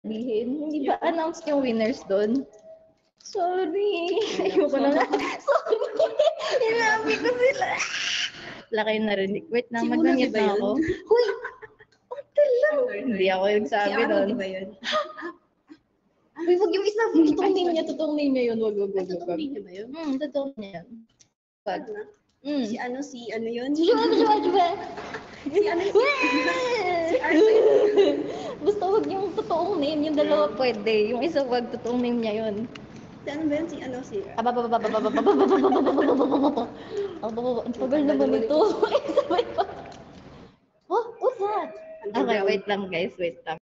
sabihin. Hindi ba announce yung winners doon? Sorry. Ayoko na nga. Sorry. Hinabi ko sila. Wala kayo narinig. Wait na, Si Una, mag-mute di ba na ako. Huy! Hotel lang. Hindi ako Si nagsabi ano, doon. di ba yun? Uy, wag yung isa. Totoong name niya. Totoong name niya yun. Wag, wag, wag, wag. totoo niya ba yun? Hmm, totoong niya yun. Wag. Ano Hmm. Si ano, si ano yun? Diba, diba, diba? Si ano, si... Basta wag yung totoong name. Yung dalawa pwede. Yung isa wag, totoong name niya yun. Si ano ba yun? Si ano, si... Ang tagal naman ito. Sabay pa. Oh, what's that? Okay, wait lang guys, wait lang.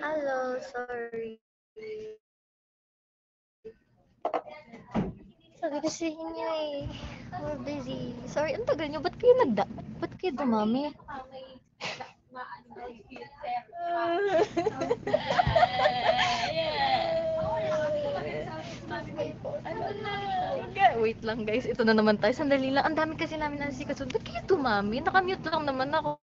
Hello, sorry. Sabi kasi niyo eh, we're busy. Sorry, ang tagal niyo. Ba't kayo nagda? Ba't kayo dumami? Wait lang guys, ito na naman tayo. Sandali lang. Ang dami kasi namin nasikaso. Ba't kayo dumami? Nakamute lang naman ako.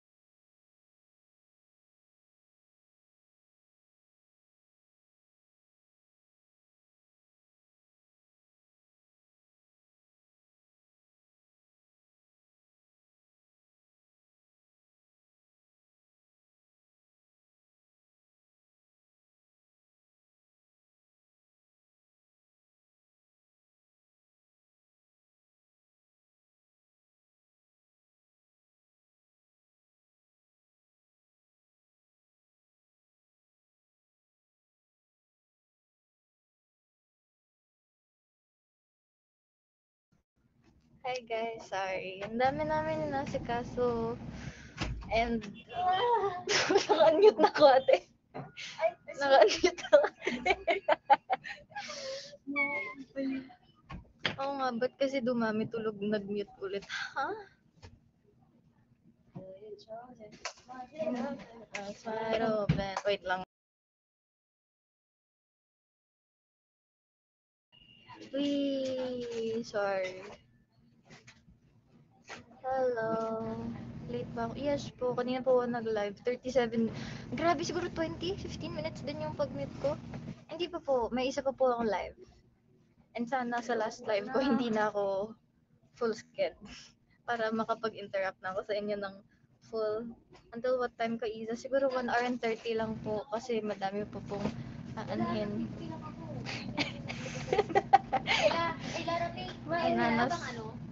Hi guys, sorry. Ang dami namin nasikaso. And, naka-unmute na ko ate. Naka-unmute na. Oo nga, ba't kasi dumami tulog nag-mute ulit? Ha? Wide. Wait lang. Wee, sorry. Hello. Late ba ako? Yes po, kanina po ako nag-live. 37, grabe siguro 20, 15 minutes din yung pag-mute ko. Hindi pa po, may isa pa po akong live. And sana sa last live ko, hindi na ako full sked. Para makapag-interact na ako sa inyo ng full. Until what time ka, Isa? Siguro 1 hour and 30 lang po kasi madami po pong aanhin. Ananas.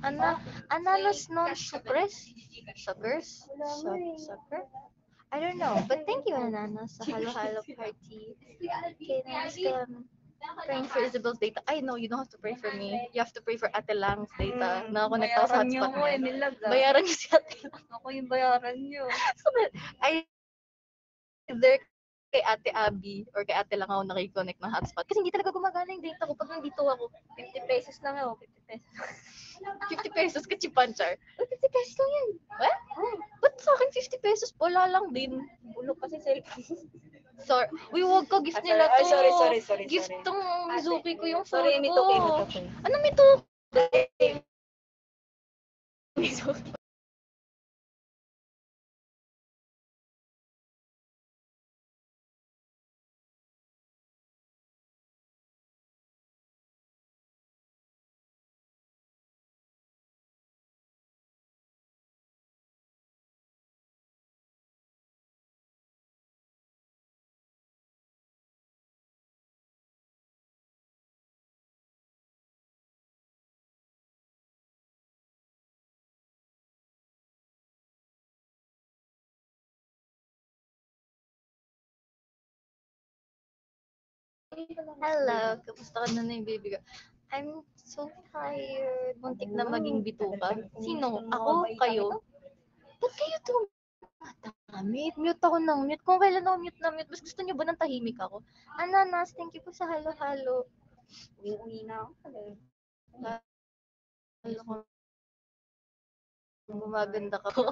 Ana, ananas non? Suckers? Su- sucker? I don't know. But thank you, Ananas, sa Halo Halo Party. Okay, next um, praying for Isabel's data. I know, you don't have to pray for me. You have to pray for Ate Lang's data. Mm, Nakakonect ako sa bayaran niyo hotspot niya. Emilag, ah. Bayaran niyo si Ate Lang. Ako yung bayaran niyo. So, I, either kay Ate Abby or kay Ate Lang ako nakikonnect ng hotspot. Kasi hindi talaga gumagana yung data ko pag nandito ako. 50 pesos lang ako, 50 pesos. 50 pesos ka chipanchar. 50 pesos lang yan. What? Ba't sa akin 50 pesos? Wala lang din. Bulok kasi cellphone. Sorry. Uy, wag ka. Gift Ah, nila sorry. to. Ay, sorry, sorry, sorry, Gift sorry. tong Mizuki ko yung phone Sorry, ko. toke, may toke. Ano may to? Mizuki. Hello, kamusta ka na na yung baby ko? I'm so tired. Muntik na maging bituka. Sino? Ako? Kayo? Ba't kayo to? Madami. Mute ako ng mute. Kung kailan ako mute na mute, mas gusto niyo ba ng tahimik ako? Ananas, thank you po sa halo-halo. Uwi-uwi na ako. Halo ko. Gumaganda ka po.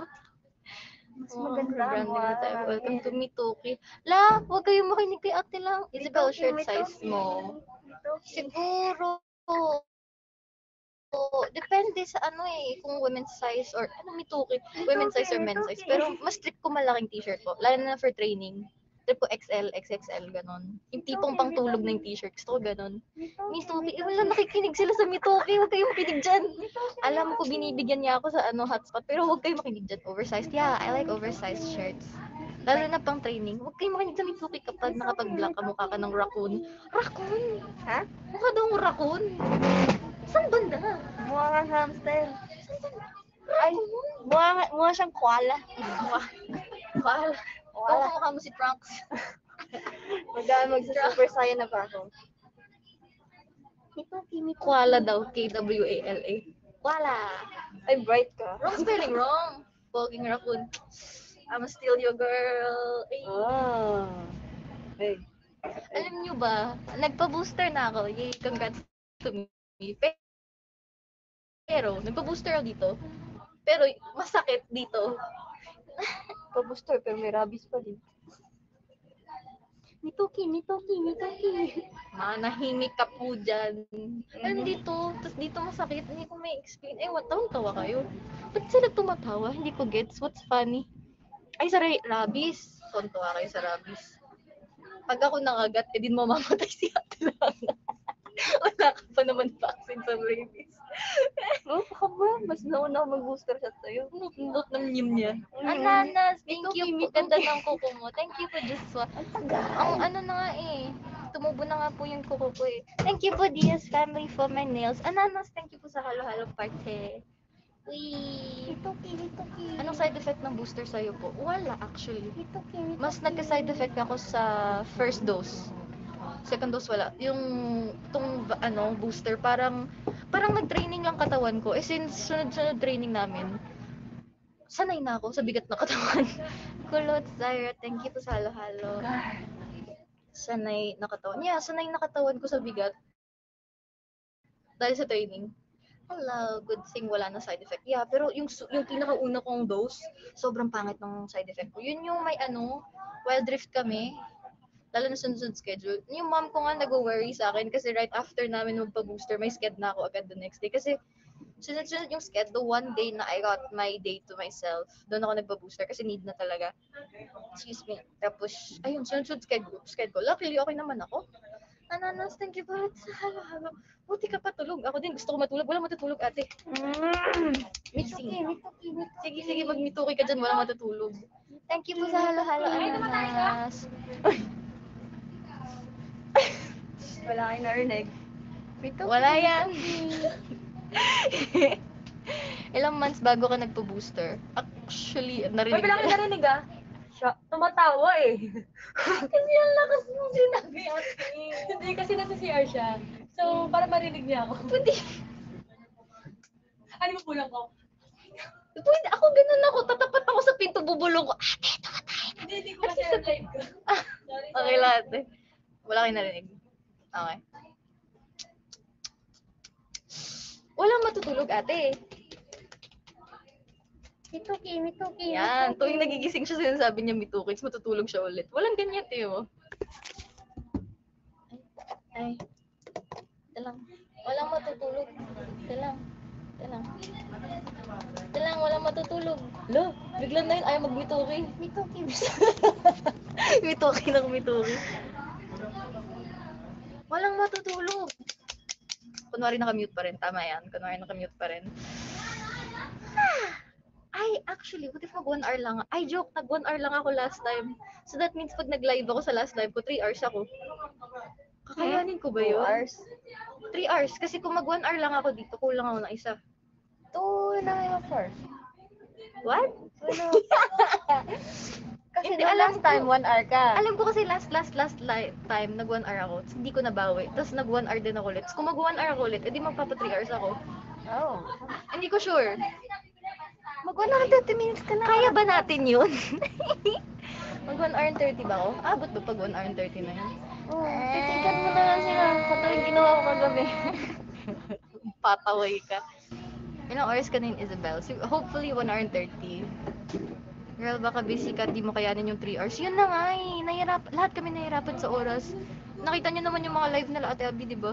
Mas Oo, maganda branding na tayo. Welcome to Mitoki. La, huwag kayong makinig kay ate lang. Isabel, shirt size mo. Siguro. Oo, depende sa ano eh, kung women's size or ano mituki, women's size or men's size. Pero mas trip ko malaking t-shirt ko, lalo na for training. Trip ko XL, XXL, ganon. Yung tipong pangtulog na yung t-shirt, gusto ko ganon. Mituki, eh wala nakikinig sila sa Mituki, huwag kayong pinig dyan. Alam ko binibigyan niya ako sa ano hotspot, pero huwag kayong makinig dyan. Oversized, yeah, I like oversized shirts. Lalo na pang training, huwag kayong makinig sa Mituki kapag nakapag-black ka, mukha ka ng raccoon. Raccoon? Ha? Mukha daw raccoon. Saan banda? Mukha kang hamster. Ay, Mukha, mukha siyang koala. mukha. Wala. Wala. mukha mo si Trunks. Magdaan magsa-super saiyan na ba ako? Ito, kimi Koala daw. K-W-A-L-A. Koala. Ay, bright ka. Wrong spelling, wrong. Poging raccoon. I'm still your girl. Ay. Oh. Hey. Alam nyo ba, nagpa-booster na ako. Yay, congrats to me. Pe- Pero, nagpa-booster ako dito. Pero, masakit dito. Pa-booster, pero may rabies pa din. Mituki, mituki, mituki. Manahimik ka po dyan. Alam dito, tapos dito masakit, hindi ko may explain. Eh, what tawa kayo? Ba't sila tumatawa? Hindi ko gets. What's funny? Ay, sorry, rabies. Tontuwa kayo sa rabies. Pag ako nangagat, eh din mamamatay si ate lang. Wala ka pa naman vaccine sa rabies. Oh, baka ba? Mas nauna ako mag-booster shot sa'yo. Nut-nut ng nyim niya. Mm. Ananas, thank Mituki, you po. Ganda ng kuko mo. Thank you po, Joshua. Ang. Ang ano na nga eh. Tumubo na nga po yung kuko ko eh. Thank you po, Diaz family for my nails. Ananas, thank you po sa halo-halo party. Wee! Mituki, mituki. Anong side effect ng booster sa'yo po? Wala actually. Mituki, mituki. Mas nagka-side effect ako sa first dose. Second dose wala. Yung tong ano booster parang parang nag-training lang katawan ko. Eh since sunod-sunod training namin, sanay na ako sa bigat na katawan. Kulot, Zaira, thank you po sa halo-halo. Sanay na katawan. Yeah, sanay na katawan ko sa bigat. Dahil sa training. Hello, good thing wala na side effect. Yeah, pero yung yung pinakauna kong dose, sobrang pangit ng side effect ko. Yun yung may ano, wild drift kami, lalo na sunod schedule. Yung mom ko nga nag-worry sa akin kasi right after namin magpa-booster, may sked na ako agad the next day. Kasi sunod-sunod yung sked, the one day na I got my day to myself, doon ako nagpa-booster kasi need na talaga. Excuse me. Tapos, ayun, sunod-sunod sked, sked ko. Luckily, okay naman ako. Ananas, thank you po. Halo, halo. Buti ka pa tulog. Ako din, gusto ko matulog. Wala matutulog, ate. Mm. Mituki, mituki. Sige, sige, magmituki ka dyan. Wala matutulog. Thank you po sa halo-halo, ananas. Wala kayo narinig. Mituki, Wala yan. Ilang months bago ka nagpo-booster? Actually, narinig bilang ko. narinig ah. Siya, tumatawa eh. Kasi ang lakas mong sinabi ate. Hindi kasi nasa CR siya. So, para marinig niya ako. Pwede, Ano mo pulang ko? pwede, ako ganun ako. Tatapat ako sa pinto, bubulong ko. Ate, tumatay. Hindi, hindi ko kasi ang live ko. Sorry, Okay lahat eh. Wala kayo narinig. Okay. Walang matutulog ate. Mituki, mituki, Yan, mituki. tuwing nagigising siya sinasabi niya mitukits, matutulog siya ulit. Walang ganyan, Teo. Ay. Ito lang. Walang matutulog. Ito lang. Ito lang. Ito lang, walang matutulog. Lo, bigla na yun, ayaw magmituki. Mituki, mituki ng mituki. Walang matutulog. Kunwari naka-mute pa rin. Tama yan. Kunwari naka-mute pa rin. Ay, actually, what if mag 1 hour lang? Ay, joke, nag 1 hour lang ako last time. So that means pag nag-live ako sa last live ko, 3 hours ako. Kakayanin ko ba Two yun? hours. 3 hours. Kasi kung mag 1 hour lang ako dito, kulang ako ng isa. Two and a half hours. What? Two and a half Kasi Hindi, alam last time, ko- one hour ka. Alam ko kasi last, last, last li- time, nag 1 hour ako. Tapos hindi ko nabawi. Tapos nag 1 hour din ako ulit. Tapos kung mag 1 hour ako ulit, edi magpapa 3 hours ako. Oh. Hindi ko sure. Mag 130 minutes ka na. Kaya ba natin yun? mag 1 hour and 30 ba ako? Abot ba pag 1 hour and 30 na yun? Oh, titigan mo na lang sila. Yung ginawa ko kagabi. Pataway ka. Ilang oras ka na yun, Isabel? So, hopefully 1 hour and 30. Girl, baka busy ka, di mo kayanin yung 3 hours. Yun na nga eh. Nahirap, lahat kami nahirapan sa oras. Nakita niyo naman yung mga live nila Ate Abby, di ba?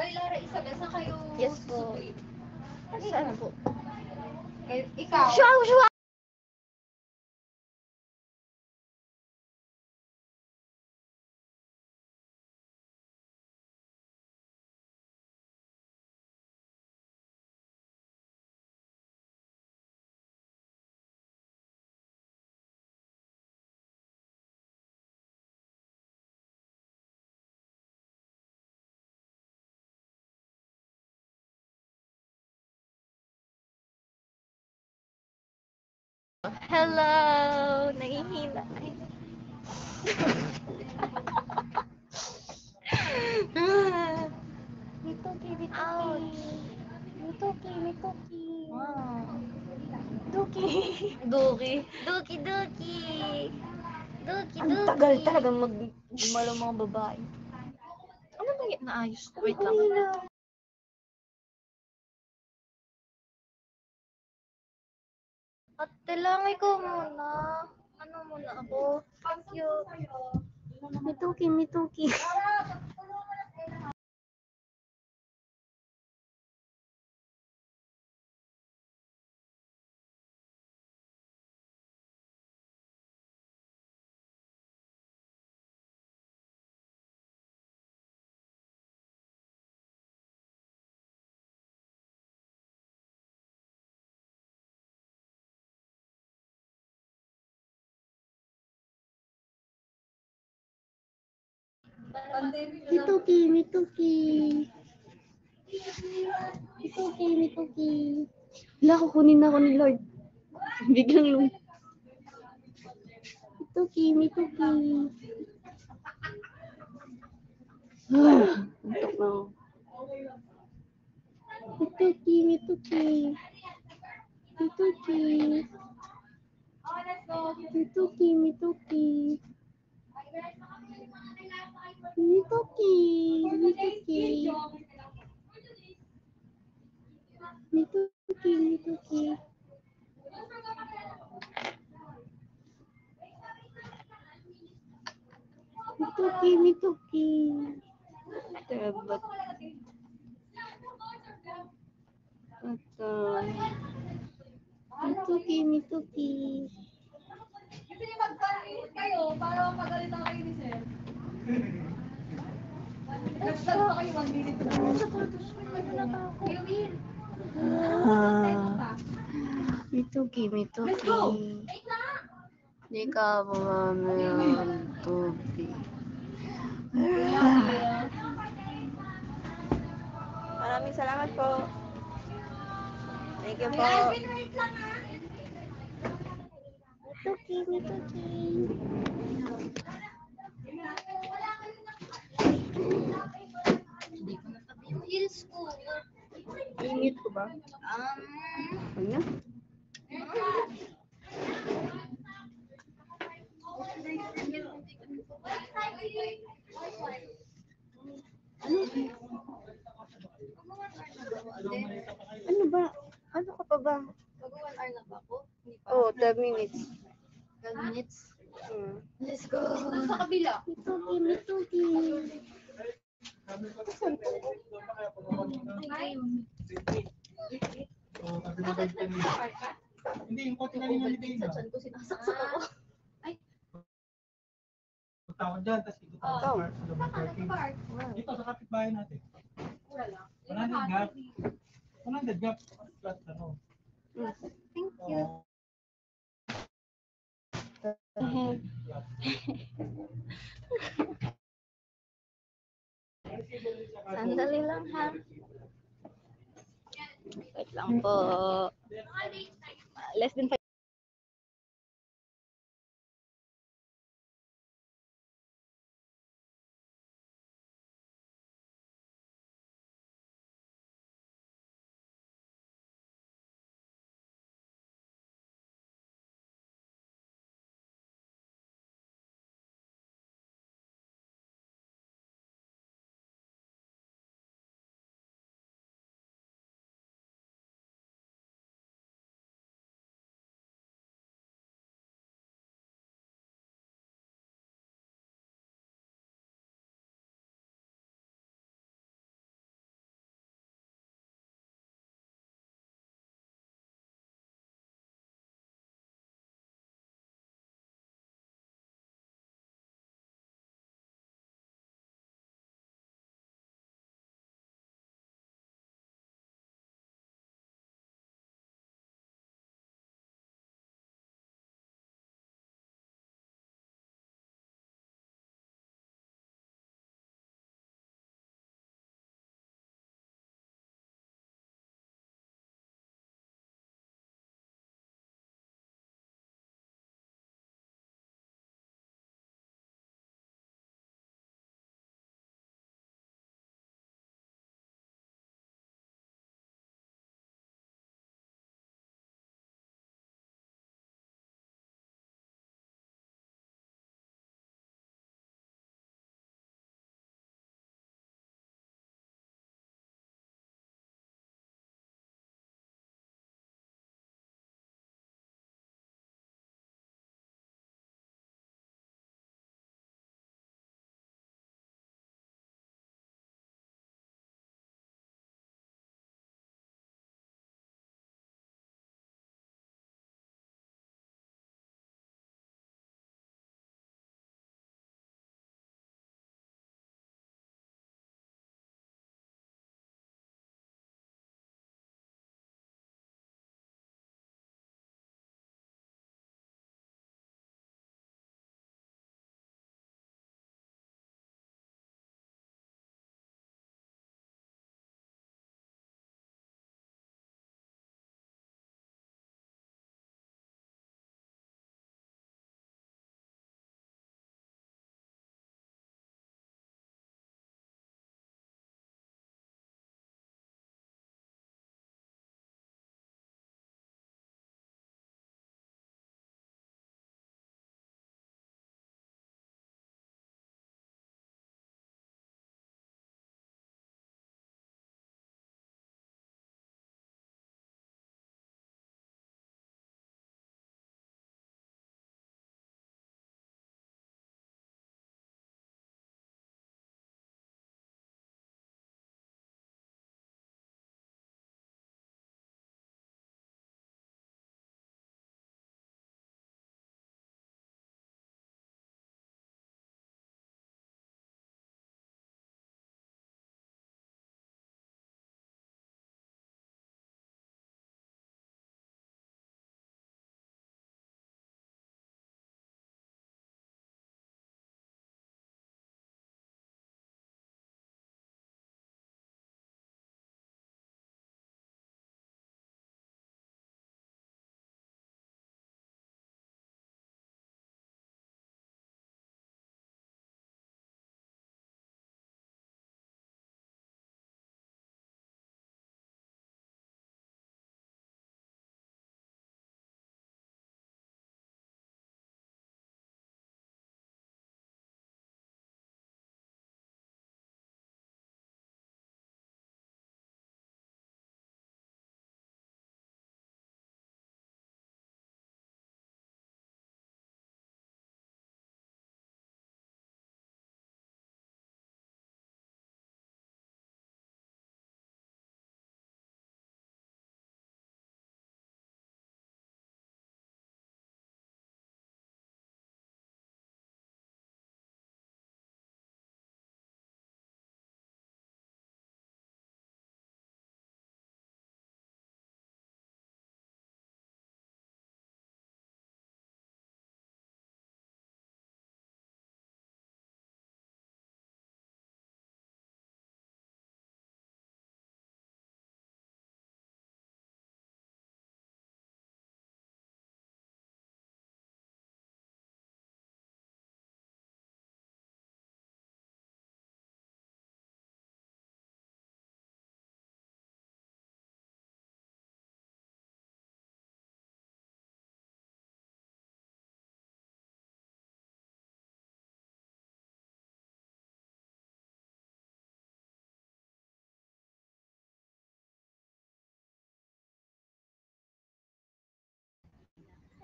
Oy, Lara, Isabel, saan kayo? Yes po. Saan po? Eh, Ikaw. Shua! Shua! Hello! Nahihina. Ay. Mituki, mituki. Ouch. Mituki, mituki. wow. Duki. Duki. Duki, Duki. Duki, Ang tagal talagang mag gumalaw mga babae. Ano ba yung naayos ko? Wait lang. Lang, ikaw muna. Ano muna ako? Thank you. Mituki, mituki. Mituki, mituki. Mituki, mituki. Wala, kukunin na ako ni Lord. Biglang lum... Mituki, mituki. Ah, antok na ako. Mituki, mituki. Mituki. Mituki, mituki. Mituki, mituki. Mituki, mituki. Mituki, mituki. Tabat. Ito. Mituki, mituki. Kasi niya mag-panis kayo para mapagalitan kayo ni Sir. Nagstart pa kayo mag-minute na. Ah. Mituki, mituki. Let's go. Di ka mamamayang tubig. Maraming salamat po. Thank you po. Mituki, mituki. Hindi ko natabi yung heels ko. Init ko ba? Um, Ano? Ano ba? Ano ka pa ba? Mag 1 hour na ba ako? Hindi pa. Oh, 12 minutes. 12 minutes. Hmm. Let's go. Sa kabila. Mituki, mituki. Hindi, yung kote na rin yung Sa chan ko sinasaksak ako. Tawag dyan, tapos ikot ako sa park. Dito, sa kapitbahay natin. Wala lang. 100 gap. 100 gap. Flat, ano. Thank you. Sandali lang ha. Wait lang po. Less than 5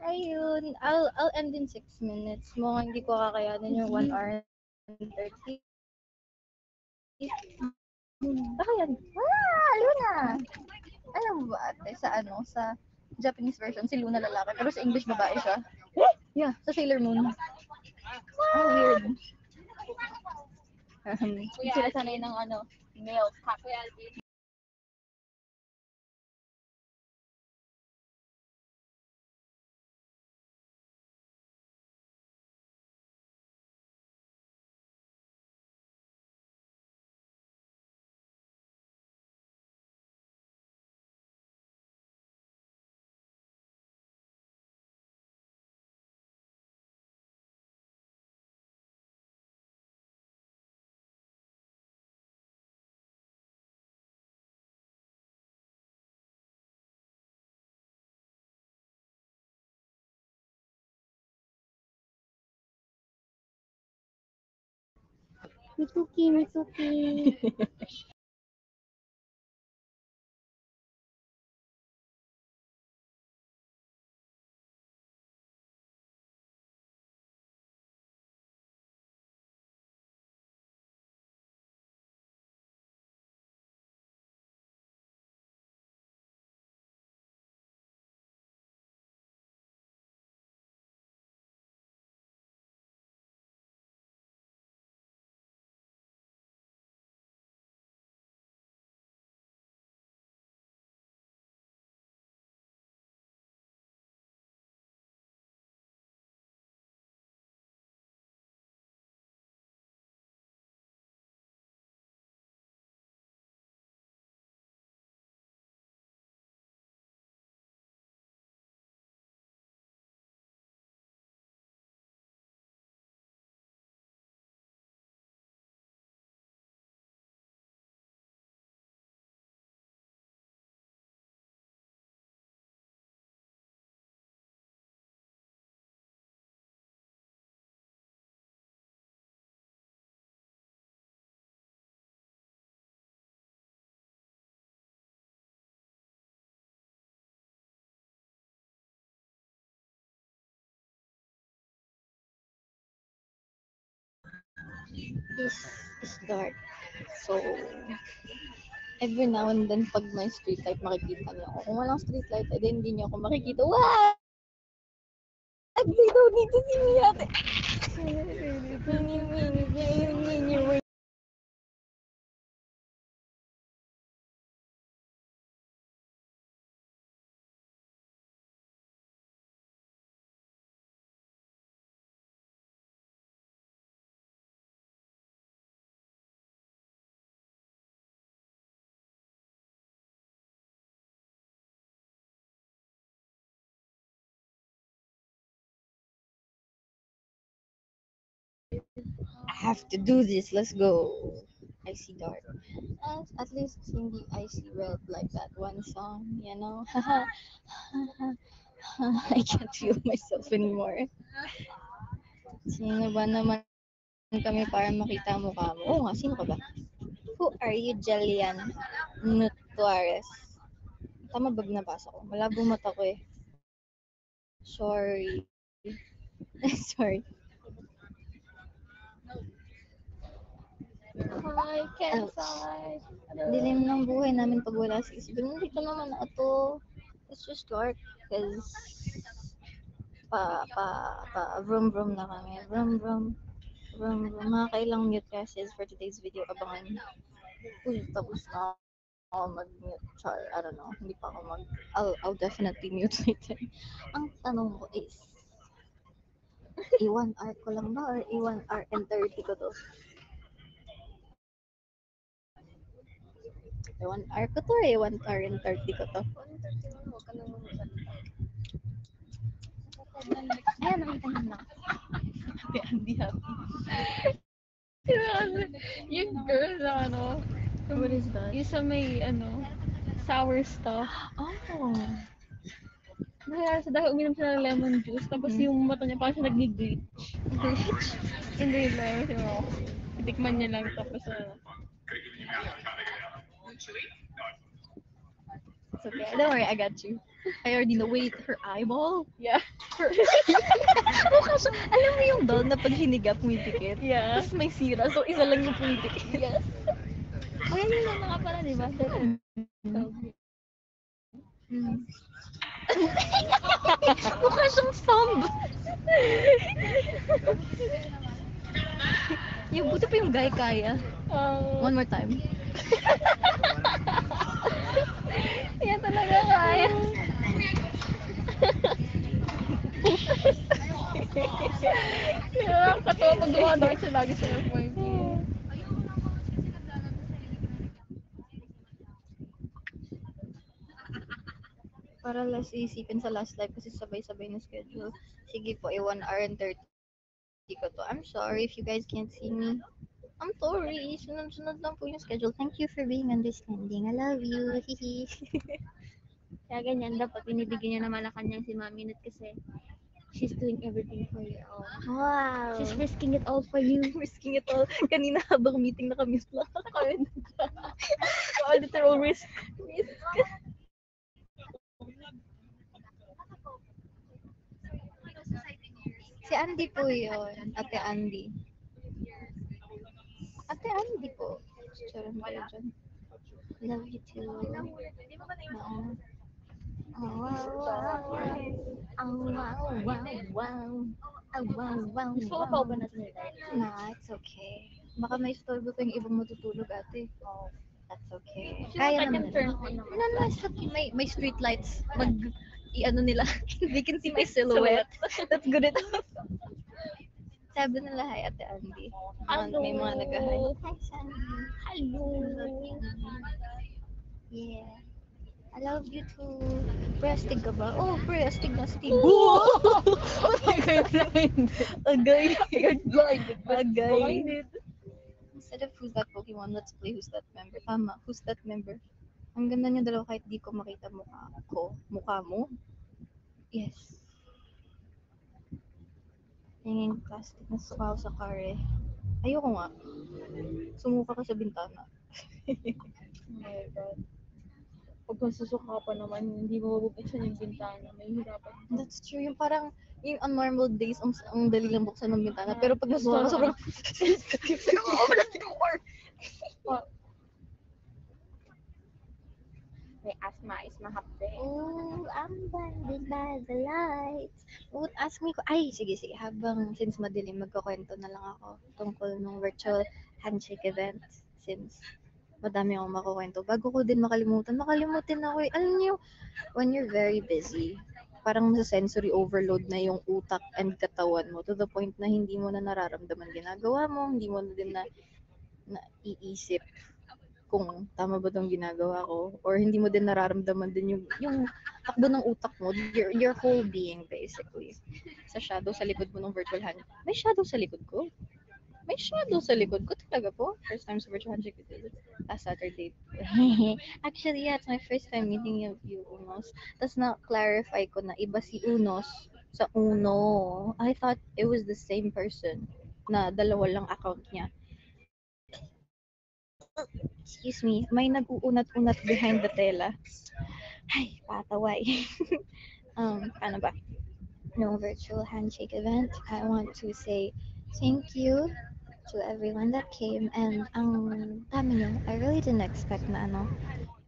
Ayun, I'll, I'll end in 6 minutes. Mukhang hindi ko kakayanin yung 1 hour and 30. Baka yan. Ah, Luna! Alam mo ba ate, sa ano, sa Japanese version, si Luna lalaki, pero sa English babae siya. Yeah, sa Sailor Moon. Ah, weird. Sila sanay ng ano, male みつきみき。Is is dark. So, every now and then, pag may street light, makikita niyo ako. Kung walang street light, eh, hindi niyo ako makikita. What? They don't need to see me ate. Have to do this. Let's go. I see dark. At, at least hindi I see red like that one song, you know? I can't feel myself anymore. Sino ba naman kami para makita mo ka mo? Oo nga, sino ka ba? Who are you, Jillian Nutuares? Tama ba binabasa ko? Malabo mata ko eh. Sorry. Sorry. Hi, Kensai. Dilim ng buhay namin pag wala si Isabel. Hindi ko naman na ito. It's just dark. Cause pa, pa, pa, vroom vroom na kami. Vroom vroom. Vroom vroom. Mga kailang mute cases for today's video. Abangan. Uy, tapos na ako mag-mute. Char, I don't know. Hindi pa ako mag... I'll, I'll definitely mute later. Ang tanong ko is, A1 hour ko lang ba or A1 hour and 30 ko to? A1 hour ko to or A1 hour and 30 ko to? Ayan, nakita niyo na. Happy, Andy, happy. yung girl na ano, What is that? yung sa may ano, sour stuff. Oh. Kaya sa dahil uminom siya ng lemon juice, tapos Hmm. yung mata niya parang siya nag-glitch. Glitch? In real life, yung tikman niya lang tapos ano. It's okay. Don't worry, I got you. I already know. Wait, her eyeball? Yeah. Mukha siya, alam mo yung doll na pag hiniga, pumipikit? Yeah. Tapos may sira, so isa lang yung pumipikit. Yes. Kaya yun lang nga pala, di ba? Mm. Mukha siyang thumb. yung buti pa yung guy kaya. Um, One more time. yan talaga kaya. Nakakatawa pag dumadaan siya lagi sa point. Para less isipin sa last life kasi sabay-sabay na schedule. Sige po, eh, 1 hour and 30 ko to. I'm sorry if you guys can't see me. I'm sorry. Sunod-sunod lang po yung schedule. Thank you for being understanding. I love you. Hihi. Kaya ganyan, dapat binibigyan niya naman na kanyang si Mami Nut kasi she's doing everything for you all. wow. She's risking it all for you. risking it all. Kanina habang meeting na kami lang. All literal risk. Risk. Si Andy po yun. Ate Andy. Ate Andy po. Charon kayo dyan. Love you too. Oo. Oh, wow, wow, wow. Oh, wow, wow, wow. Oh, wow, wow, Gusto ko wow. pa ba natin? No, it's okay. Baka may storbo pa yung ibang matutulog ate. Oh, that's okay. Kaya naman. No, no, it's okay. May, may street lights. Mag, i-ano nila. They can see my silhouette. that's good enough. Sabi nila, hi ate Andy. Mga- May mga nag-hi. Hi, Sandy. Hello. Yeah. I love you too. Prestig ka ba? Oh, prestig na stig. Agay blinded. Agay. Agay blinded. Agay. Blinded. Instead of who's that Pokemon, let's play who's that member. Tama, who's that member. Ang ganda niya dalawa kahit di ko makita mukha ko. Mukha mo? Yes. Hinging plastic na suka ako sa car eh. Ayoko nga. Sumuka ka sa bintana. Oh my God. Pag masusuka pa naman, hindi mo mabubuksan yung bintana. May hirapan. That's true. Yung parang, yung on normal days, ang, ang dali lang buksan ng bintana. Pero pag nasuka ka, sobrang... Open the May asthma is mahapde. Oh, I'm blinded by the lights. Would ask me, ay, sige, sige, habang, since madilim, magkakwento na lang ako tungkol nung virtual handshake event. Since madami akong makakwento. Bago ko din makalimutan, makalimutan ako eh. Alam niyo, when you're very busy, parang sensory overload na yung utak and katawan mo to the point na hindi mo na nararamdaman ginagawa mo, hindi mo na din na, na iisip kung tama ba tong ginagawa ko or hindi mo din nararamdaman din yung yung takbo ng utak mo your your whole being basically. Sa shadow sa likod mo ng virtual hand may shadow sa likod ko. May shadow sa likod ko talaga po. First time sa virtual handshake you last Saturday. Actually yeah it's my first time meeting you, Unos. Tapos na clarify ko na iba si Unos sa Uno. I thought it was the same person na dalawa lang account niya excuse me, may nag-uunat-unat behind the tela. Ay, pataway. um, paano ba? No virtual handshake event. I want to say thank you to everyone that came and ang dami nyo. I really didn't expect na ano,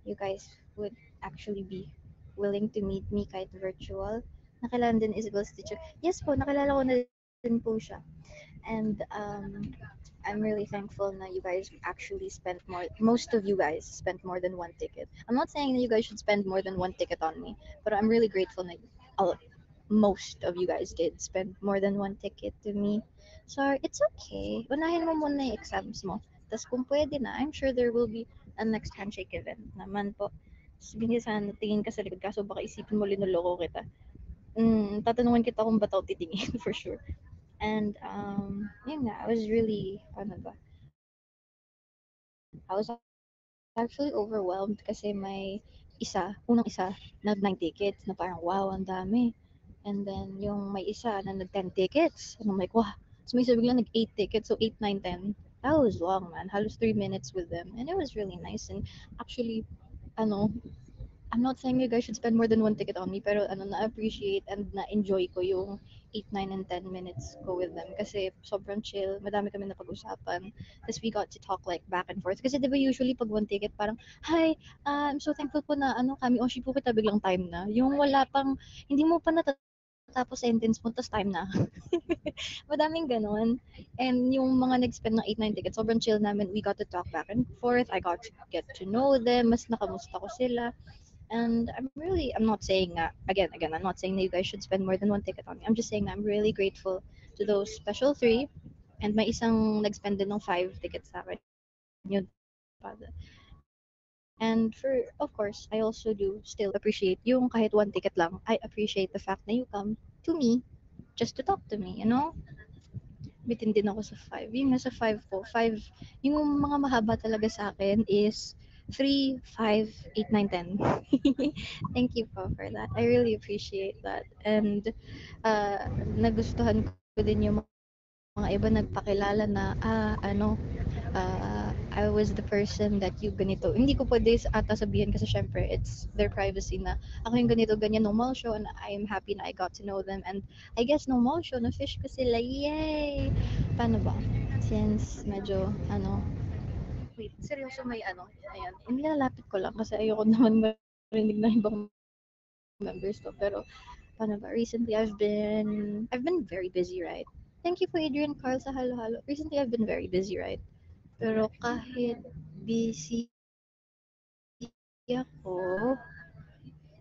you guys would actually be willing to meet me kahit virtual. Nakilala din Isabel's teacher. Yes po, nakilala ko na din po siya. And um, I'm really thankful that you guys actually spent more. Most of you guys spent more than one ticket. I'm not saying that you guys should spend more than one ticket on me, but I'm really grateful that uh, most of you guys did spend more than one ticket to me. So it's okay. Unahin mo muna yung exams mo. Tapos kung pwede na, I'm sure there will be a next handshake event naman po. Ka sana, tingin ka sa likod kaso baka isipin mo linuloko kita. Mm, kita kung ba't ako titingin for sure. And um, yun nga, I was really, ano ba? I was actually overwhelmed kasi may isa, unang isa, nag 9 tickets na parang wow, ang dami. And then yung may isa na nag 10 tickets. And I'm like, wow. So may isa biglang nag 8 tickets, so 8, 9, 10. That was long, man. Halos 3 minutes with them. And it was really nice. And actually, ano, I'm not saying you guys should spend more than one ticket on me, pero ano, na-appreciate and na-enjoy ko yung 8, 9, and 10 minutes go with them. Kasi sobrang chill, madami kami napag-usapan. Tapos we got to talk like back and forth. Kasi di ba usually pag one ticket, parang, Hi, uh, I'm so thankful po na ano kami, Oshi po kita biglang time na. Yung wala pang, hindi mo pa natatapos sentence mo, tapos time na. Madaming ganon. And yung mga nag-spend ng 8, 9 tickets, sobrang chill namin. We got to talk back and forth. I got to get to know them. Mas nakamusta ko sila. And I'm really, I'm not saying that, again, again, I'm not saying that you guys should spend more than one ticket on me. I'm just saying I'm really grateful to those special three. And may isang nag-spend din ng five tickets sa akin. And for, of course, I also do still appreciate yung kahit one ticket lang. I appreciate the fact na you come to me just to talk to me, you know? Bitin din ako sa five. Yung nasa five po, five, yung mga mahaba talaga sa akin is 3, 5, 8, 9, 10. Thank you po for that. I really appreciate that. And uh, nagustuhan ko din yung mga iba nagpakilala na, ah, ano, uh, I was the person that you ganito. Hindi ko pwede ata sabihin kasi syempre it's their privacy na ako yung ganito, ganyan, normal show and I'm happy na I got to know them and I guess normal show, na fish ko sila, yay! Paano ba? Since medyo, ano, wait, seryoso may ano, ayan, inilalapit ko lang kasi ayoko naman marinig na ibang members to, pero paano ba, recently I've been, I've been very busy, right? Thank you for Adrian Carl sa Halo Halo. Recently I've been very busy, right? Pero kahit busy ako,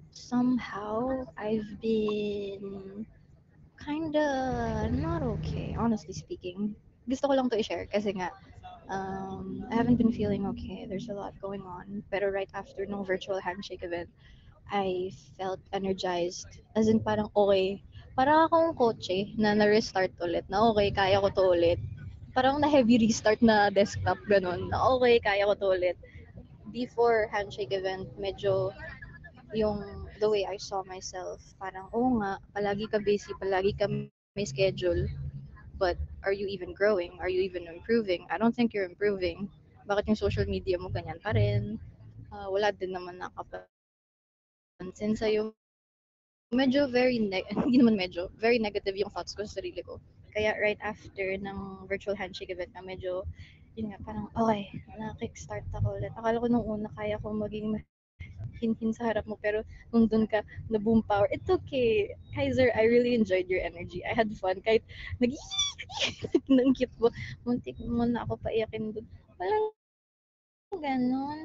somehow I've been kinda not okay, honestly speaking. Gusto ko lang to i-share kasi nga, um, I haven't been feeling okay. There's a lot going on. Pero right after no virtual handshake event, I felt energized. As in parang okay. Parang akong kotse na na-restart ulit. Na okay, kaya ko to ulit. Parang na heavy restart na desktop, ganun. Na okay, kaya ko to ulit. Before handshake event, medyo yung the way I saw myself, parang, oo nga, palagi ka busy, palagi ka may schedule. But are you even growing? Are you even improving? I don't think you're improving. Bakit yung social media mo ganyan pa rin? Ah, wala din naman nakapansin sa'yo. Medyo very, neg- hindi naman medyo, very negative yung thoughts ko sa sarili ko. Kaya right after ng virtual handshake event na medyo, yun nga, parang, okay, na-kickstart ako ulit. Akala ko nung una kaya ko maging hinhin sa harap mo, pero nung dun ka, na boom power, it's okay. Kaiser, I really enjoyed your energy. I had fun. Kahit nag nang cute mo, muntik mo na ako paiyakin dun. Walang ganon.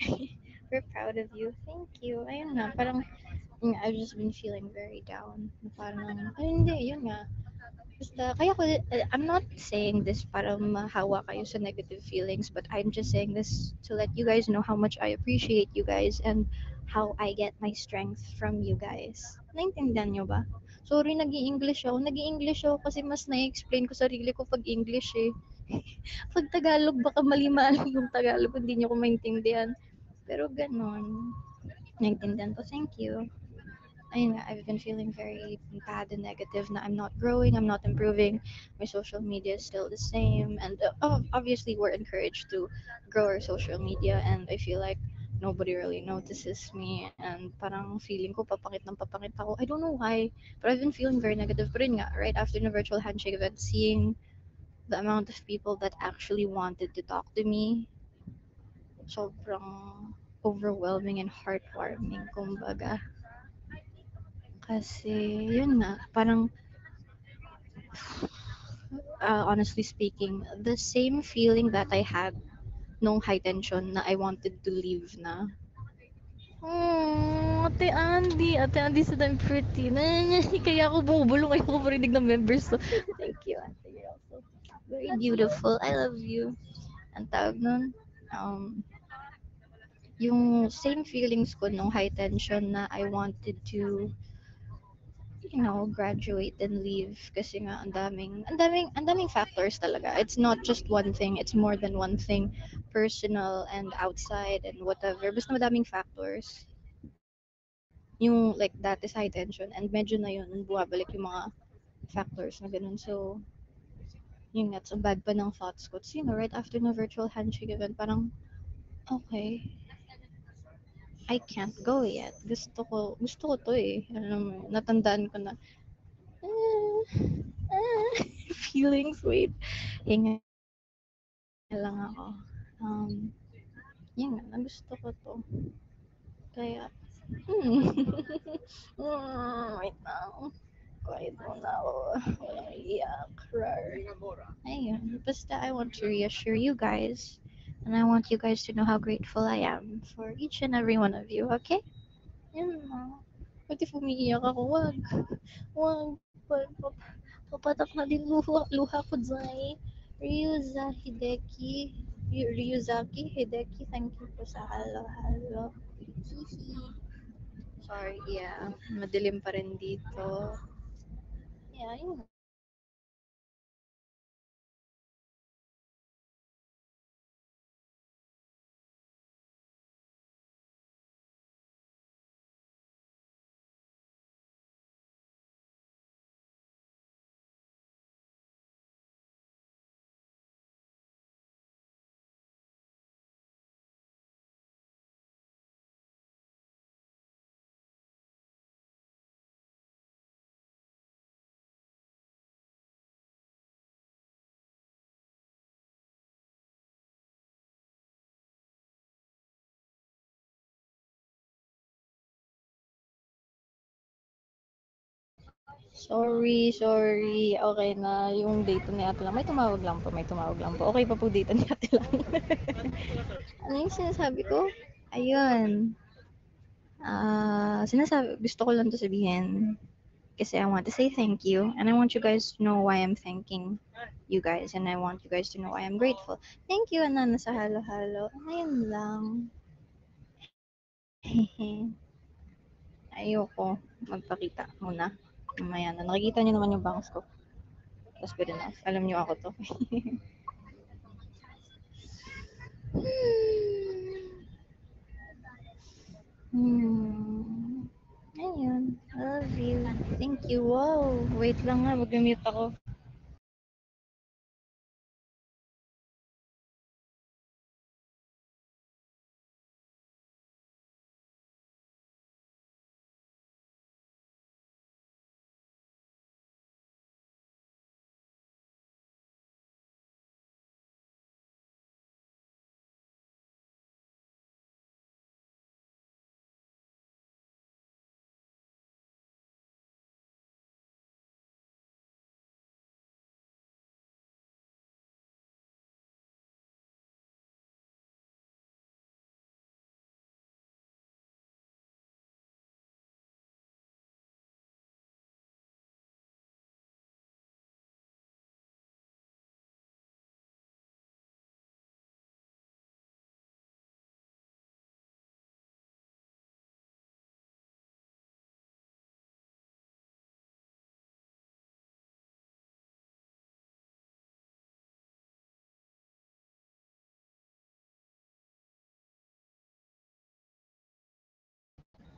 We're proud of you. Thank you. Ayun nga, parang, I've just been feeling very down. Parang, ay hindi, yun nga. Basta, kaya ko, eh, I'm not saying this para mahawa kayo sa negative feelings, but I'm just saying this to let you guys know how much I appreciate you guys and how I get my strength from you guys. Naintindihan nyo ba? Sorry, nag english ako. nag english ako kasi mas na-explain ko sarili ko pag English eh. pag Tagalog, baka mali-mali yung Tagalog, hindi nyo ko maintindihan. Pero ganon. Naintindihan ko. Thank you. I've been feeling very bad and negative I'm not growing, I'm not improving. My social media is still the same. And uh, obviously, we're encouraged to grow our social media. And I feel like nobody really notices me. And parang feeling ko papangit ng papangit ako. I don't know why. But I've been feeling very negative. Yun nga, right after the virtual handshake event, seeing the amount of people that actually wanted to talk to me, sobrang overwhelming and heartwarming, kumbaga. Kasi, yun nga, parang, uh, honestly speaking, the same feeling that I had nung high tension na I wanted to leave na. Oh, Ate Andy, Ate Andy sa damn pretty. Kaya ako bumubulong, ayoko marinig ng members. So, thank you, Ate. You're also very beautiful. I love you. Ang tawag nun, um, yung same feelings ko nung high tension na I wanted to you know, graduate and leave kasi nga ang daming ang daming ang daming factors talaga. It's not just one thing, it's more than one thing, personal and outside and whatever. Basta madaming factors. Yung like that is high tension and medyo na yun bumabalik yung mga factors na ganun. So yun nga, ang bad pa ng thoughts ko. So, you know, right after the virtual handshake event, parang, okay, I can't go yet. Gusto ko, gusto ko to eh. Alam mo, natandaan ko na. Ah, ah, feelings, wait. Hinga lang ako. Um, yun nga, gusto ko to. Kaya, hmm. Hmm, wait lang. Quiet muna ako. Walang iyak. Rar. Ayun. Basta I want to reassure you guys. And I want you guys to know how grateful I am for each and every one of you, okay? Yun lang. What if ako? Wag. Wag. Wag. Pap- Papatak na din luha, luha ko, Zay. Ryuza Hideki. Ry- Ryuzaki Hideki, thank you po sa halo-halo. Sorry, yeah. Madilim pa rin dito. Yeah, yun. Sorry, sorry. Okay na. Yung data ni Ate lang. May tumawag lang po. May tumawag lang po. Okay pa po data ni Ate lang. ano yung sinasabi ko? Ayun. Ah, sinasabi, gusto ko lang to sabihin. Kasi I want to say thank you. And I want you guys to know why I'm thanking you guys. And I want you guys to know why I'm grateful. Thank you, Anana, sa halo-halo. Ayun lang. Ayoko magpakita muna. Mamaya na. Nakikita niyo naman yung bangs ko. That's good enough. Alam niyo ako to. hmm. Ayun. Love you. Thank you. Wow. Wait lang nga. Mag-mute ako.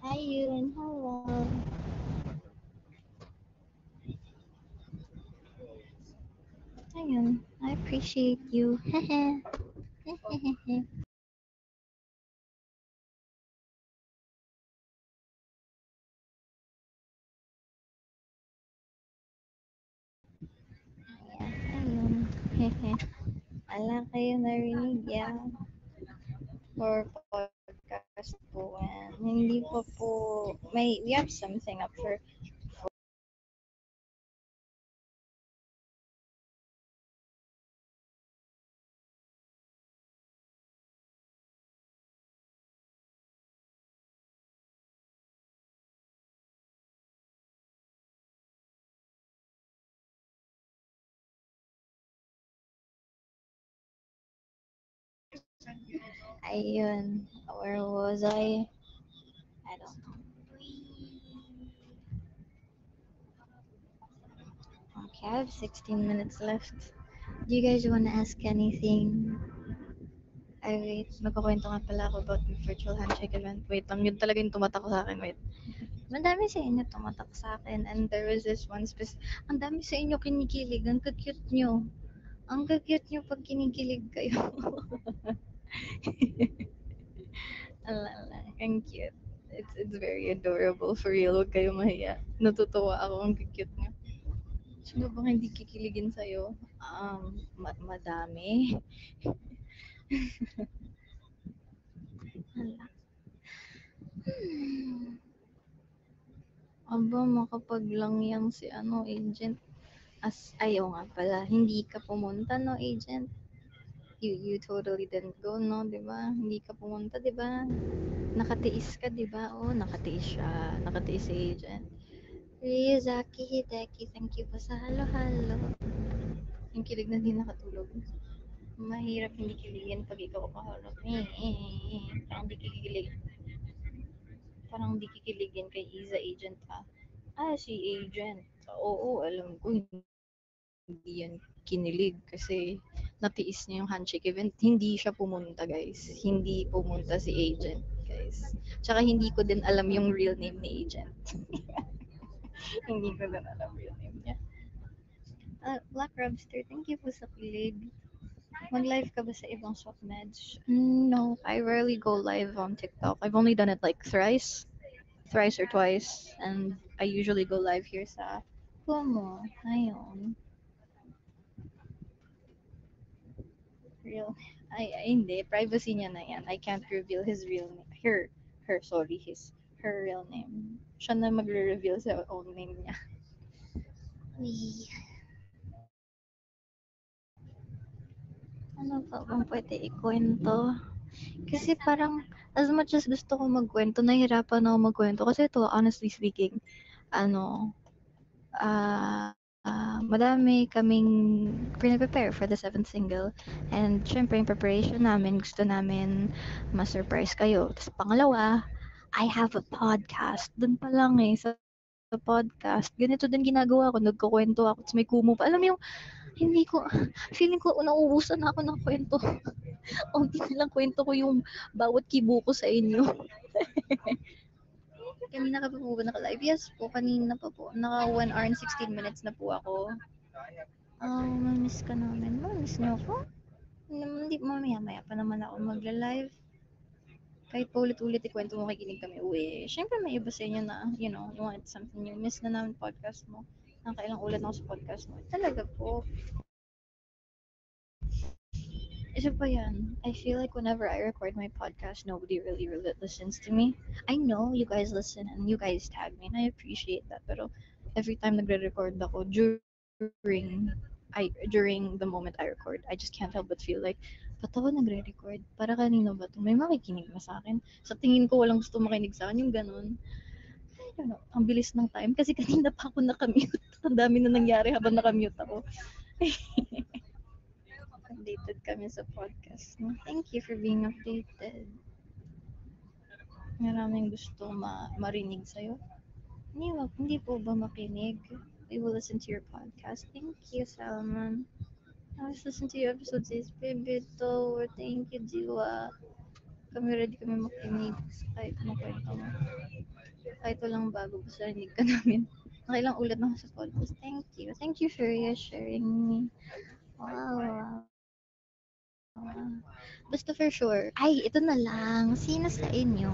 Ayun. Hello. Ayun. I appreciate you. Hehe. Hehehehe. Ayan. Ayun. Hehe. Wala kayo narinig yan. For podcast po. And hindi pa po, may, we have something up for Ayun. Where was I? I don't know. Okay, I have 16 minutes left. Do you guys want to ask anything? Ay, wait. Magkukwento nga pala ako about the virtual handshake event. Wait lang, yun talaga yung tumatak sa akin. Wait. Madami sa inyo tumatak sa akin. And there was this one specific... Ang dami sa inyo kinikilig. Ang cute nyo. Ang cute nyo pag kinikilig kayo. ala, ala. Ang cute. It's, it's very adorable for real. Huwag kayo mahiya. Natutuwa ako. Ang cute niya. Sino bang hindi kikiligin sa'yo? Um, ma- madami. Hmm. Aba, makapag lang yan si ano, agent. As, ayaw nga pala, hindi ka pumunta, no, agent? You, you totally didn't go, no, di ba? Hindi ka pumunta, di ba? Nakatiis ka, di ba? Oo, nakatiis siya. Nakatiis si agent. Ryuzaki Hideki, thank you po sa halo-halo. Yung kilig na di nakatulog. Mahirap hindi kiligin pag ikaw kaharap. Eh, eh, eh, eh. Parang di kikilig. Parang di kikiligin kay Iza agent ha. Ah, si agent. Oo, alam ko hindi yan kinilig kasi natiis niya yung handshake event. Hindi siya pumunta, guys. Hindi pumunta si agent, guys. Tsaka hindi ko din alam yung real name ni agent. hindi ko din alam real name niya. Ah, Black Robster, thank you po sa kilig. Mag-live ka ba sa ibang swap meds? No, I rarely go live on TikTok. I've only done it like thrice. Thrice or twice. And I usually go live here sa Kumu. Ayun. Real. Ay, ay, hindi. Privacy niya na yan. I can't reveal his real name. Her. Her, sorry. His. Her real name. Siya na magre-reveal sa own name niya. Uy. Ano pa bang pwede ikwento? Kasi parang, as much as gusto ko magkwento, nahihirapan ako magkwento. Kasi ito, honestly speaking, ano, ah, ah, madami kaming prepare for the seventh single. And syempre, yung preparation namin, gusto namin ma-surprise kayo. Tapos pangalawa, I have a podcast. Doon pa lang eh, sa, sa podcast. Ganito din ginagawa ko. Nagkukwento ako. Tapos may kumo pa. Alam mo yung, hindi ko, feeling ko nauubusan na ako ng kwento. Unti na lang kwento ko yung bawat kibo ko sa inyo. kanina ka pa po ba naka-live? Yes po, kanina pa po. Naka 1 hour and 16 minutes na po ako. Oh, mamiss ka namin. Mamiss niyo ako? Hindi, mamaya-maya pa naman ako magla-live. Kahit pa ulit-ulit ikwento mo kikinig kami uwi. Siyempre may iba sa inyo na, you know, you want something new. Miss na namin podcast mo. Nakailang ulit ako sa podcast mo. Talaga po. Isa pa yan. I feel like whenever I record my podcast, nobody really, really listens to me. I know you guys listen and you guys tag me and I appreciate that. Pero every time nagre-record ako, during I during the moment I record, I just can't help but feel like, ba't ako nagre-record? Para kanino ba to? May makikinig na sa akin. Sa tingin ko walang gusto makinig sa akin, yung ganun. I don't know, ang bilis ng time. Kasi kanina pa ako nakamute. Ang dami na nangyari habang nakamute ako. updated kami sa podcast. Thank you for being updated. Maraming gusto ma marinig sa'yo. Hindi, hindi po ba makinig? We will listen to your podcast. Thank you, Salman. I was listening to your episode 6. Baby, to. Thank you, Jiwa. Kami ready kami makinig kahit ano kwento mo. Kahit walang bago, basta rinig ka namin. Nakailang ulit na sa podcast. Thank you. Thank you for reassuring me. Wow, wow. Basta for sure. Ay, ito na lang. Sino sa inyo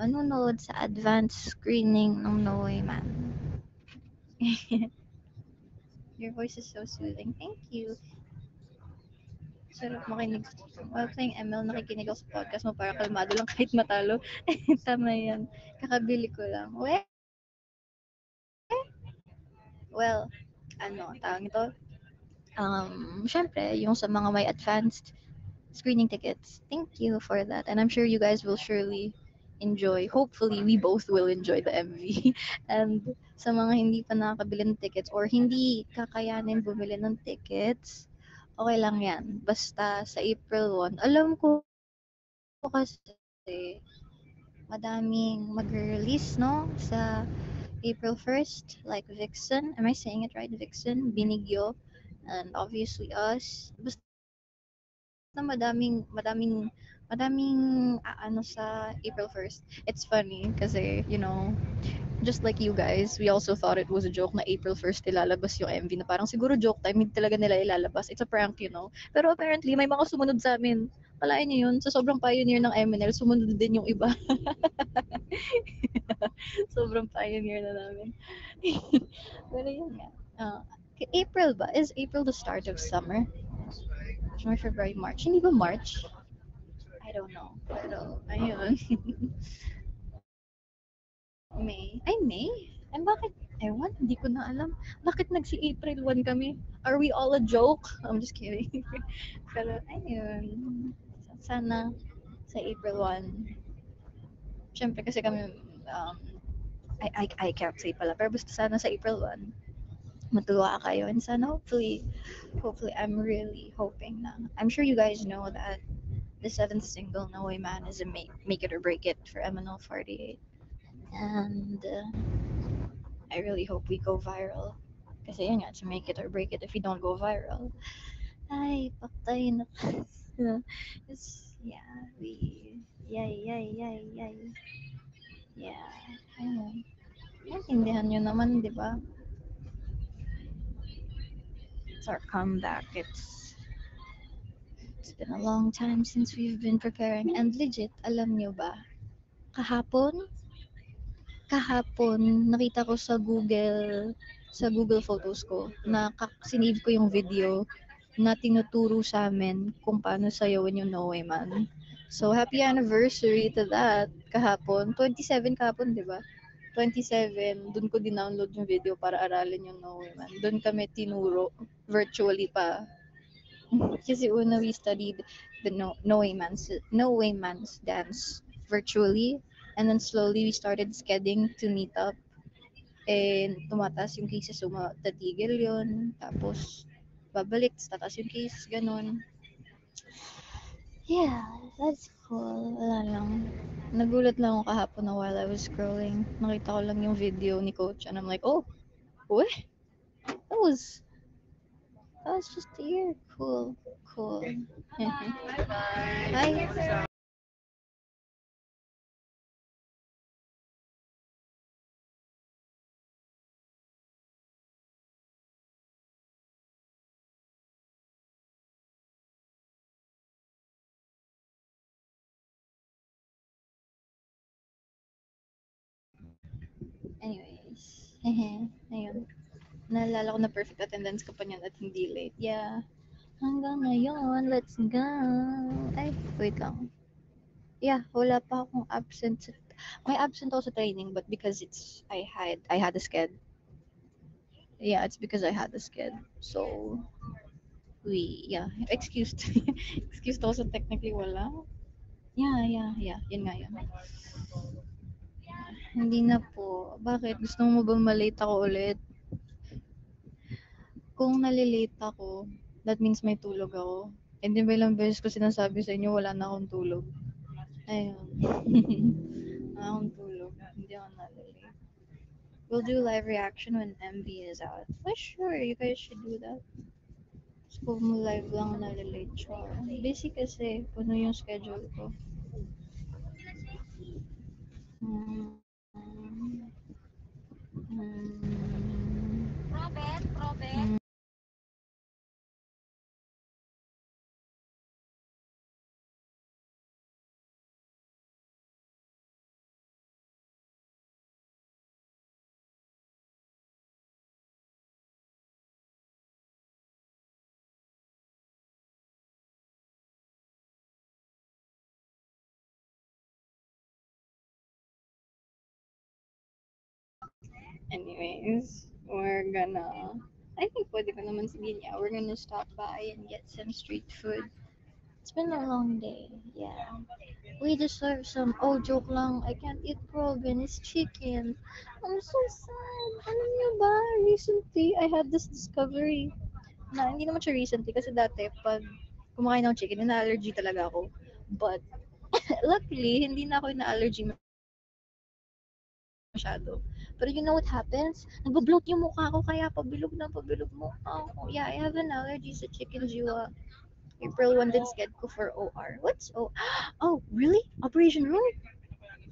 manonood sa advanced screening ng No Way Man? Your voice is so soothing. Thank you. Sarap makinig. While playing ML, nakikinig ako sa podcast mo para kalmado lang kahit matalo. Tama yan. Kakabili ko lang. We? Well, ano, tawag ito? Um, syempre, yung sa mga may advanced screening tickets, thank you for that. And I'm sure you guys will surely enjoy. Hopefully, we both will enjoy the MV. And sa mga hindi pa nakakabili ng tickets or hindi kakayanin bumili ng tickets, okay lang yan. Basta sa April 1, alam ko kasi madaming mag-release, no? Sa April 1st, like Vixen. Am I saying it right? Vixen, Binigyo, and obviously us. Basta madaming, madaming, madaming uh, ano sa April 1st. It's funny kasi, you know, just like you guys, we also thought it was a joke na April 1st ilalabas yung MV na parang siguro joke time, hindi talaga nila ilalabas. It's a prank, you know. Pero apparently, may mga sumunod sa amin Kalain niyo yun, sa sobrang pioneer ng MNL, sumunod din yung iba. sobrang pioneer na namin. Pero yun nga. Ah, April ba? Is April the start of summer? January, February, March. Hindi ba March? I don't know. Pero, ayun. May. Ay, May? Ay, bakit? Ewan, hindi ko na alam. Bakit nagsi-April 1 kami? Are we all a joke? I'm just kidding. Pero, ayun. Sana sa April 1. Siyempre kasi kami, um, I, I, I can't say pala. Pero basta sana sa April 1, matuwa kayo. And sana hopefully, hopefully, I'm really hoping na. I'm sure you guys know that the seventh single, No Way Man, is a make, make it or break it for MNL48. And uh, I really hope we go viral. Kasi yun nga, to make it or break it if we don't go viral. Ay, patay na. It's, yeah, we, yay, yay, yay, yay. Yeah, ayun. Naintindihan nyo naman, di ba? It's our comeback. It's it's been a long time since we've been preparing. And legit, alam nyo ba? Kahapon, kahapon, nakita ko sa Google, sa Google Photos ko, na sinave ko yung video na tinuturo sa amin kung paano sayawin yung No Man. So, happy anniversary to that. Kahapon. 27 kahapon, di ba? 27. Doon ko din-download yung video para aralin yung No Way Man. Doon kami tinuro. Virtually pa. Kasi una we studied the No, no Man's No Way Man's dance virtually. And then slowly we started scheduling to meet up. And tumataas yung cases, so tatigil yun. Tapos, babalik, tataas yung cases, ganun. Yeah, that's cool. Wala lang. Nagulat lang ako kahapon na while I was scrolling. Nakita ko lang yung video ni coach and I'm like, oh, what? That was, that was just a year. Cool, cool. Bye. Anyways, ayun. Naalala ko na perfect attendance ko pa niyan at hindi late. Yeah. Hanggang ngayon, let's go. Ay, wait lang. Yeah, wala pa akong absent. May absent ako sa training, but because it's, I had, I had a sked. Yeah, it's because I had a sked. So, we, yeah, excused. excused sa technically wala. Yeah, yeah, yeah. Yun nga yun. Hindi na po. Bakit? Gusto mo ba malate ako ulit? Kung nalilate ako, that means may tulog ako. And then ilang beses ko sinasabi sa inyo, wala na akong tulog. Ayun. wala akong tulog. Hindi ako nalilate. We'll do live reaction when MV is out. Oh, sure. You guys should do that. Tapos kung mo live lang nalilate siya. Busy kasi. Puno yung schedule ko. Hmm. Hmm. Robert, Robert. Anyways, we're gonna. I think pwede ko naman sabihin yeah, we're gonna stop by and get some street food. It's been a long day, yeah. We deserve some, oh joke lang, I can't eat Proven, it's chicken. I'm so sad. Alam niyo ba, recently, I had this discovery. Na, hindi naman siya recently, kasi dati, pag kumakain ng chicken, na-allergy talaga ako. But, luckily, hindi na ako na-allergy masyado. Pero you know what happens? Nagbo-bloat yung mukha ko kaya pabilog na pabilog mo. Oh, yeah, I have an allergy sa chicken jiwa. April 1 din schedule ko for OR. What's O? Oh, really? Operation room?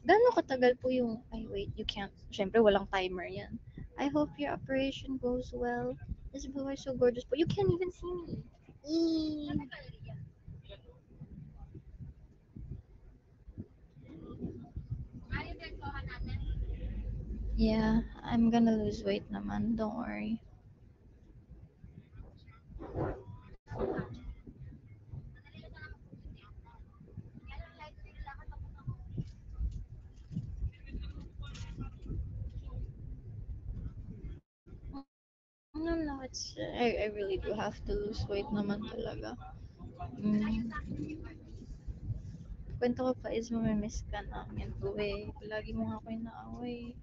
Gano'ng katagal po yung, ay wait, you can't. Siyempre, walang timer yan. I hope your operation goes well. This boy is so gorgeous, but you can't even see me. Eee. Yeah, I'm gonna lose weight naman. Don't worry. No, no, it's I, I really do have to lose weight naman talaga. Mm. Kwento ko pa is mamimiss ka namin po eh. Lagi mo nga ako inaaway.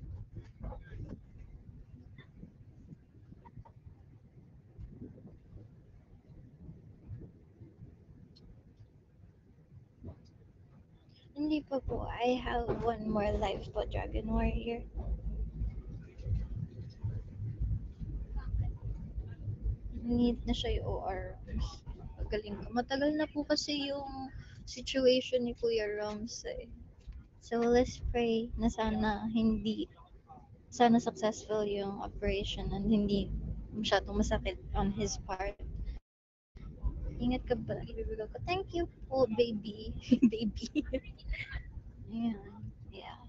Hindi pa po. I have one more life po, Dragon Warrior. Need na siya yung ORs. Magaling ka. Matagal na po kasi yung situation ni Kuya Rams eh. So let's pray na sana hindi sana successful yung operation and hindi masyadong masakit on his part. Ingat ka ba? Ibibigay ko. Thank you po, baby. baby. Ayan. Yeah.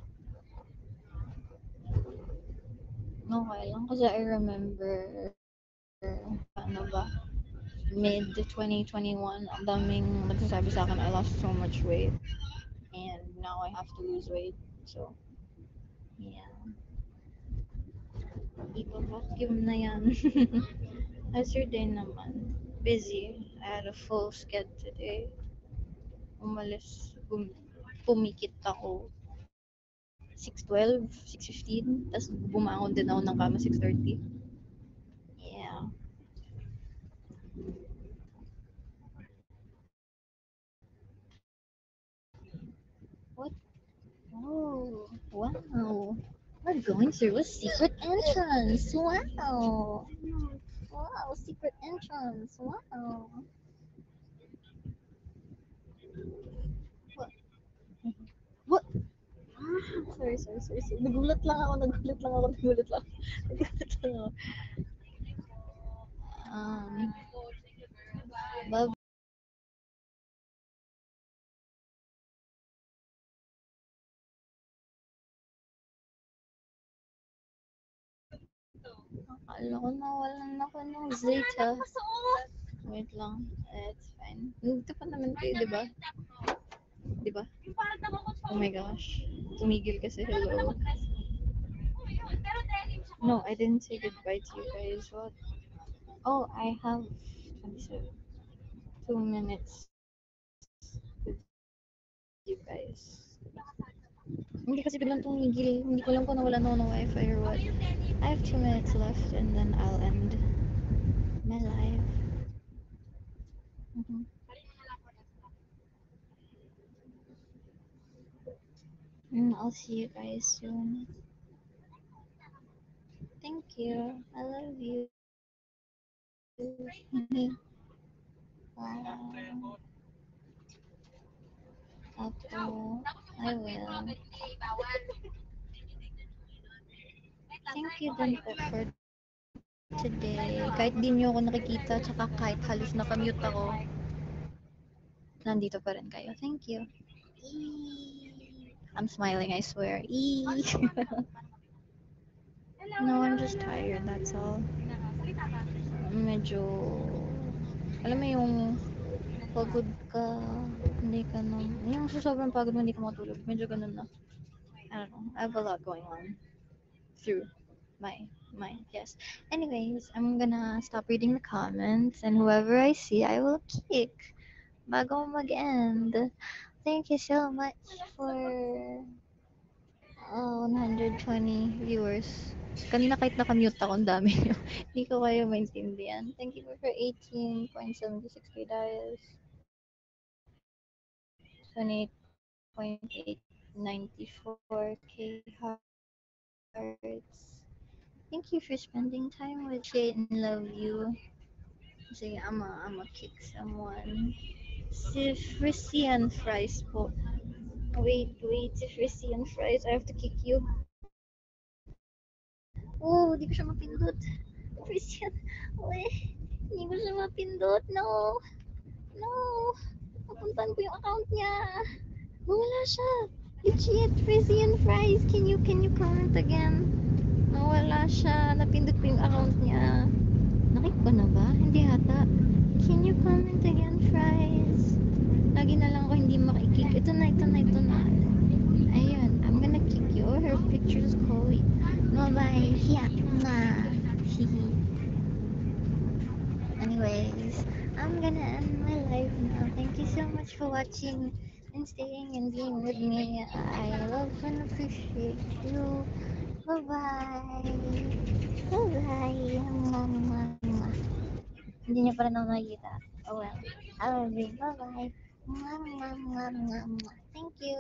Okay lang kasi I remember ano ba mid 2021 ang daming nagsasabi sa akin I lost so much weight and now I have to lose weight so yeah ipa-vacuum na yan how's your day naman busy I had a full schedule today umalis bum, pumikit ako 6.12 6.15 tapos bumangon din ako ng kama 6.30 yeah What? Oh, wow. We're going through a secret entrance. Wow. Secret entrance. Wow. What? What? Ah, sorry, sorry, sorry, sorry. Nagulat lang ako, nagulat lang ako, nagulat lang. Nagulat lang ako. Um, Akala ko nawalan ako ng Zeta. Wait lang. It's fine. Nandito pa naman kayo, di ba? Di ba? Oh my gosh. Tumigil kasi. Hello. No, I didn't say goodbye to you guys. What? Oh, I have 27. Two minutes with you guys. Hindi kasi biglang tumigil. Hindi ko alam kung nawala na ako ng wifi or what. I have two minutes left and then I'll end my live. Mhm. And I'll see you guys soon. Thank you. I love you. wow. Opo, I will. Thank you din po for today. Kahit di nyo ako nakikita, tsaka kahit halos nakamute ako, nandito pa rin kayo. Thank you. I'm smiling, I swear. No, I'm just tired, that's all. Medyo, alam mo yung pagod ka, hindi ka na, yung sobrang pagod mo, hindi ka matulog. Medyo ganun na. I don't know. I have a lot going on through my mind. Yes. Anyways, I'm gonna stop reading the comments and whoever I see, I will kick. Bago mag-end. Thank you so much for oh, 120 viewers. Kanina kahit nakamute ako, ang dami nyo. Hindi ko kayo maintindihan. Thank you for 18.76k dials. 28.894k hearts. Thank you for spending time with Shade and love you. Sige, I'm a, I'm a kick someone. Si Frisian Fries po. Wait, wait, si Frisian Fries, I have to kick you. Oh, di ko siya mapindot. Frisian, weh, hindi ko siya mapindot. No, no. Papuntan ko yung account niya. Wala siya. Legit, Frisian Fries. Can you, can you comment again? Nawala siya. Napindot ko yung account niya. Nakik ko na ba? Hindi hata. Can you comment again, fries? Lagi na lang ako hindi makikik. Ito na, ito na, ito na. Ayun. I'm gonna kick you. Oh, her picture's Chloe. Bye-bye. Yeah. Nah. Hihi. Anyways, I'm gonna end my life now. Thank you so much for watching and staying and being with me. I love and appreciate you. Bye bye. Bye bye. Mama. Hindi niya pa rin ako nakikita. Oh well. I love you. Bye bye. Thank you.